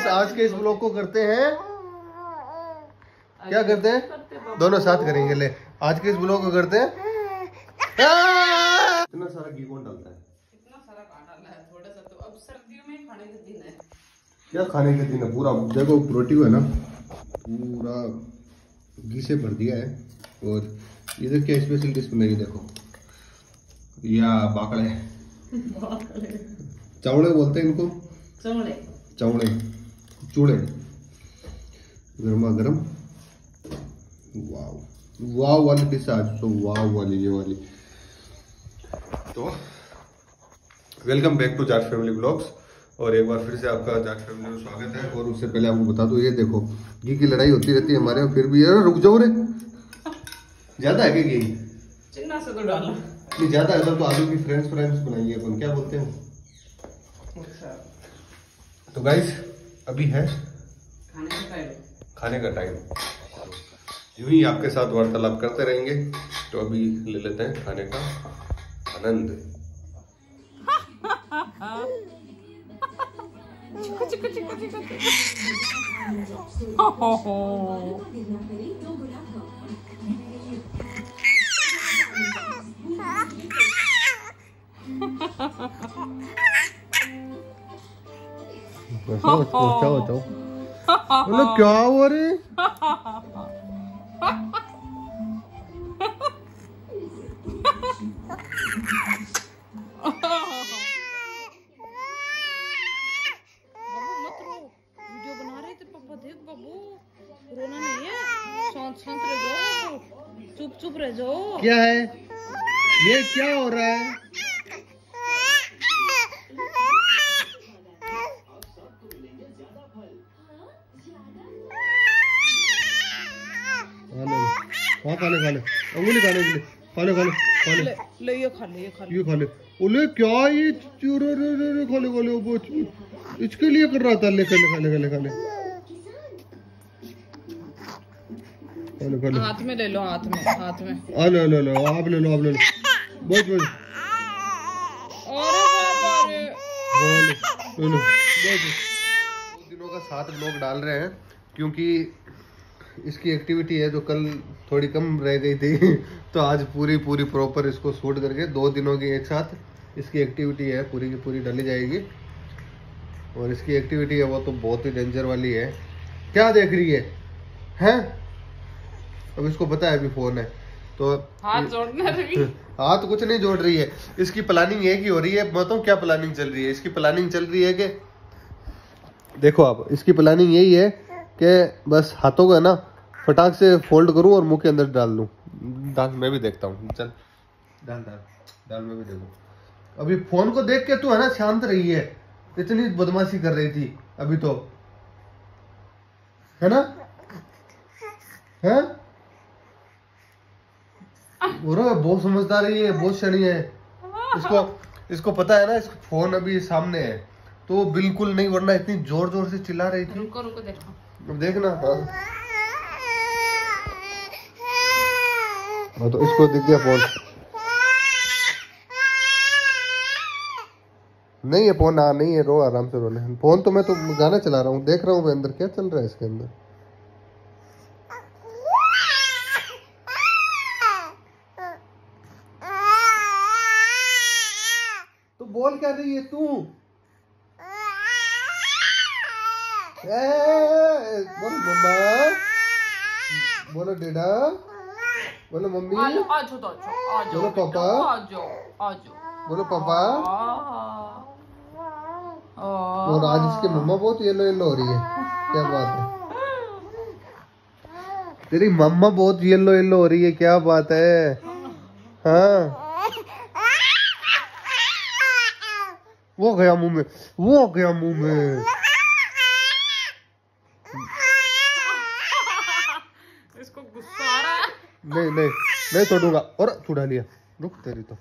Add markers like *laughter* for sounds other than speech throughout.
Guys आज के इस ब्लॉग को करते हैं। क्या करते हैं? दोनों साथ करेंगे ले। आज के इस ब्लॉग को करते हैं। इतना सारा घी कौन डालता है? इतना सारा कहाँ डालना है? थोड़ा सा तो अब सर्दियों में खाने के दिन है। क्या खाने के दिन है? पूरा देखो रोटी है ना पूरा घी से भर दिया है। और इधर क्या स्पेशल डिश बनाई देखो? या *laughs* बाकड़े। चावड़े बोलते हैं इनको? चमड़े चावड़े। चूड़े। गर्मा गर्म वाव। वाव वाली डिश आज तो वाव वाली ये वाली। तो welcome back to Jat family vlogs और एक बार फिर से आपका जाट फैमिली में स्वागत है। और उससे पहले आपको बता दूँ ये देखो घी की लड़ाई होती रहती है हमारे यहाँ फिर भी यार रुक जाओ रे। ज़्यादा है क्या घी? चिन्ना से तो डालो। नहीं ज़्यादा है तो आलू की फ्रेंड्स फ्रेंड्स बनाइए अपन क्या बोलते हैं? अच्छा। तो गाइस अभी है? खाने का टाइम खाने यूँ ही आपके साथ वार्तालाप करते रहेंगे तो अभी ले लेते हैं खाने का आनंद. *laughs* रोना नहीं है। शांत शांत रह जाओ। चुप चुप रह जाओ। क्या है? ये क्या हो रहा है? हाँ खा ले खा ले अंगुली। खाने के लिए खा ले खा ले खा ले ले ले ये खा ले ये खा ले। ये खा ले। बोले क्या ये चूरे रे रे रे खा ले खा ले वो इसके लिए कर रहा था। ले खा ले खा ले खा ले खा ले खा ले खा ले हाथ में ले लो हाथ में हाथ में। आ ले ले ले आप ले लो आप ले लो। बहुत बहुत अरे बाबा रे ले, ले लो बहुत दिनों का साथ लोग डाल रहे हैं क्योंकि इसकी एक्टिविटी है जो कल थोड़ी कम रह गई थी *laughs* तो आज पूरी पूरी प्रॉपर इसको शूट करके दो दिनों की एक साथ इसकी एक्टिविटी है पूरी की पूरी डाली जाएगी। और इसकी एक्टिविटी है वो तो बहुत ही डेंजर वाली है। क्या देख रही है? हैं? अब इसको पता है अभी फ़ोन है। तो हाथ जोड़ना *laughs* हाथ कुछ नहीं जोड़ रही है। इसकी प्लानिंग एक ही हो रही है। बताऊँ क्या प्लानिंग चल रही है? इसकी प्लानिंग चल रही है कि देखो आप इसकी प्लानिंग यही है कि बस हाथों को ना फटाक से फोल्ड करूँ और मुँह के अंदर डाल लूँ डाल मैं भी देखता हूँ। चल डाल डाल डाल मैं भी देखूँ। अभी फ़ोन को देख के तू है ना शांत रही है। इतनी बदमाशी कर रही थी अभी तो। है ना? है? बहुत समझदार है ये बहुत शनि है। इसको इसको पता है ना इसको फ़ोन अभी सामने है। तो बिल्कुल नहीं वरना इतनी ज़ोर ज़ोर से चिल्ला रही थी। रुको रुको देखो। देखना हाँ। तो इसको दिख गया फ़ोन। नहीं है फ़ोन हाँ नहीं है रो, आराम से रोने। फ़ोन तो मैं तो गाना चला रहा हूँ, देख रहा हूँ मैं अंदर क्या चल रहा है इसके अंदर। तो बोल क्या रही है तू? बोलो मम्मा बोलो, डेडा। बोलो मम्मी। आ जाओ आ जाओ तो आ जाओ बोलो पापा। आ जाओ आ जाओ बोलो पापा। और आज इसके मम्मा बहुत येलो येलो हो रही है। क्या बात है? तेरी मम्मा बहुत येलो येलो हो रही है क्या बात है? हाँ। वो गया मुँह में वो गया मुँह में। इसको गुस्सा नहीं नहीं मैं छोड़ूँगा और छुड़ा लिया। रुक तेरी तो।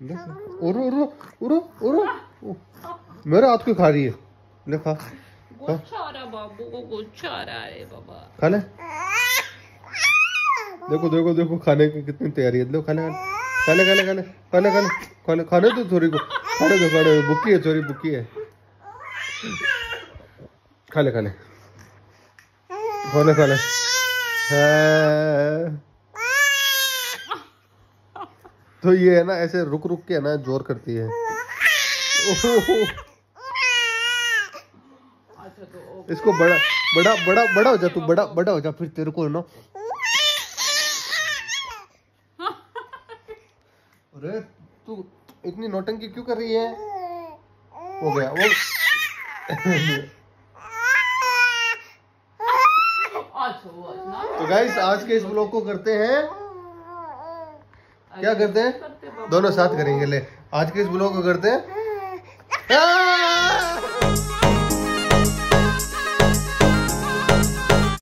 देख, उरो उरो उरो उरो मेरे हाथ क्यों खा रही है? ले खा। गुस्सा आ रहा बाबू को गुस्सा आ रहा है बाबा। खा ले। देखो देखो देखो खाने की कितनी तैयारी है। लो खा ले खा ले। खा ले खा ले खा ले खा ले खा ले। खाने दो छोरी को। खाने दो खाने दो। बुक्की है छोरी बुक्की है। खा ले खा ले। खा ले खा ले। तो ये है ना, ऐसे रुक रुक के है ना, ज़ोर करती है। इसको बड़ा बड़ा बड़ा बड़ा हो जा तू, बड़ा बड़ा हो जा फिर तेरे को ना। अरे, तू इतनी नौटंकी क्यों कर रही है? हो गया, वो अच्छा वो ना तो गाइस आज के इस ब्लॉग को करते हैं। क्या करते हैं? दोनों साथ करेंगे ले। आज के इस ब्लॉग को करते हैं। आ!